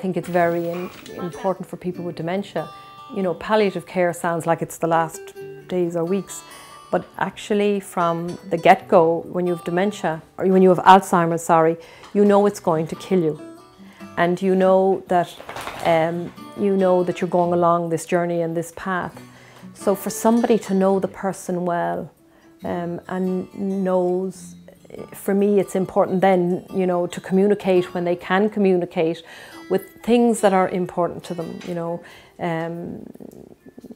Think it's very important for people with dementia. You know, palliative care sounds like it's the last days or weeks, but actually from the get-go, when you have dementia, or when you have Alzheimer's, sorry, you know it's going to kill you. And you know that, um, you know that you're going along this journey and this path. So for somebody to know the person well um, and knows for me, it's important then, you know, to communicate when they can communicate with things that are important to them, you know, um,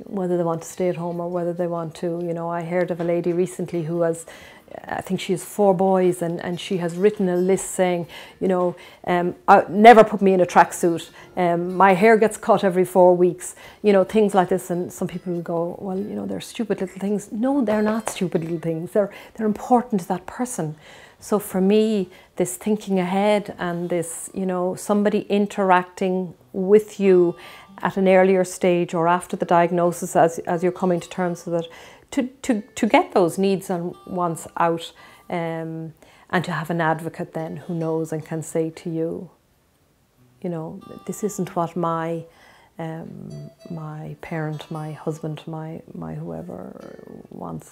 whether they want to stay at home or whether they want to, you know, I heard of a lady recently who has, I think she has four boys and, and she has written a list saying, you know, um, never put me in a tracksuit. Um, my hair gets cut every four weeks, you know, things like this. And some people will go, well, you know, they're stupid little things. No, they're not stupid little things. They're, they're important to that person. So for me, this thinking ahead and this, you know, somebody interacting with you at an earlier stage or after the diagnosis as, as you're coming to terms with it, to, to, to get those needs and wants out um, and to have an advocate then who knows and can say to you, you know, this isn't what my um, my parent, my husband, my, my whoever wants.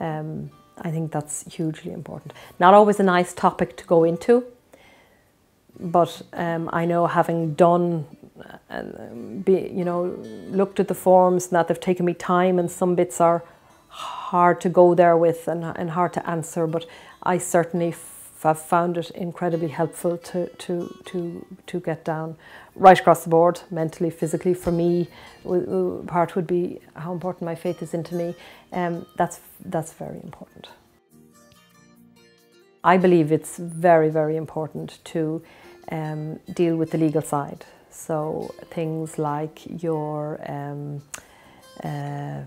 Um, I think that's hugely important. Not always a nice topic to go into, but um, I know having done uh, be, you know, looked at the forms and that they've taken me time and some bits are hard to go there with and, and hard to answer, but I certainly have found it incredibly helpful to, to, to, to get down right across the board, mentally, physically. For me, part would be how important my faith is into me. Um, that's, that's very important. I believe it's very, very important to um, deal with the legal side. So things like your um, uh,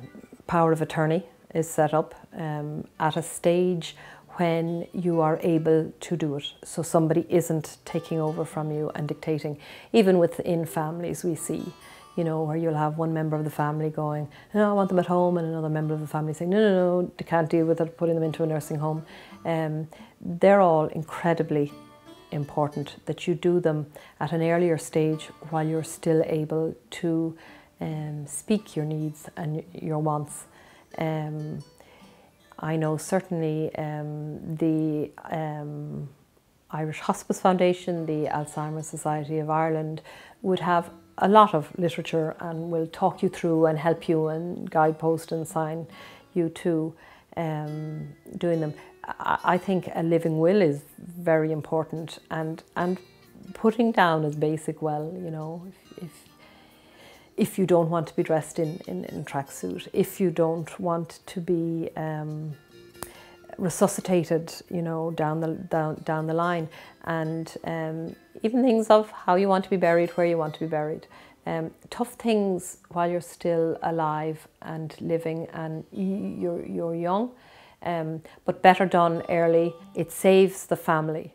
power of attorney is set up um, at a stage when you are able to do it. So somebody isn't taking over from you and dictating. Even within families we see, you know, where you'll have one member of the family going, no, I want them at home, and another member of the family saying, no, no, no, they can't deal with it, putting them into a nursing home. Um, they're all incredibly important that you do them at an earlier stage while you're still able to um, speak your needs and your wants. Um, I know certainly um, the um, Irish Hospice Foundation, the Alzheimer's Society of Ireland would have a lot of literature and will talk you through and help you and guidepost and sign you to um, doing them. I think a living will is very important and and putting down as basic well, you know, if, if if you don't want to be dressed in, in, in tracksuit, if you don't want to be um, resuscitated, you know, down the down down the line, and um, even things of how you want to be buried, where you want to be buried. Um, tough things while you're still alive and living, and you're you're young, um, but better done early. It saves the family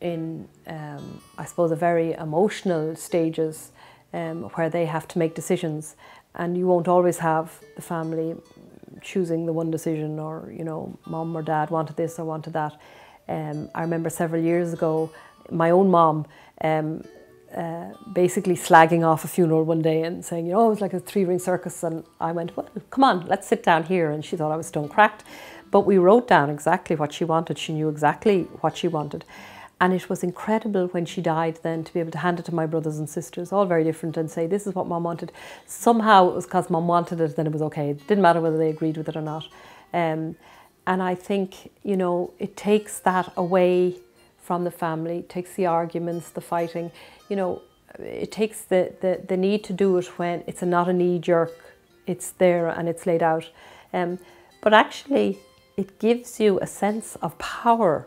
in, um, I suppose, a very emotional stages um, where they have to make decisions, and you won't always have the family choosing the one decision or, you know, mom or dad wanted this or wanted that. Um, I remember several years ago, my own mom um, uh, basically slagging off a funeral one day and saying, you know, it was like a three ring circus. And I went, well, come on, let's sit down here. And she thought I was stone cracked. But we wrote down exactly what she wanted. She knew exactly what she wanted. And it was incredible when she died then to be able to hand it to my brothers and sisters, all very different, and say, this is what mom wanted. Somehow it was because mom wanted it, then it was okay. It didn't matter whether they agreed with it or not. Um, and I think, you know, it takes that away from the family, it takes the arguments, the fighting, you know, it takes the, the, the need to do it when it's a, not a knee jerk, it's there and it's laid out. Um, but actually, it gives you a sense of power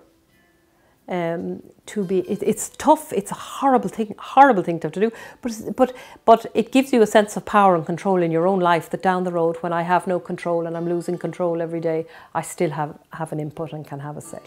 um, to be it, it's tough it's a horrible thing horrible thing to have to do but but but it gives you a sense of power and control in your own life that down the road when I have no control and I'm losing control every day I still have have an input and can have a say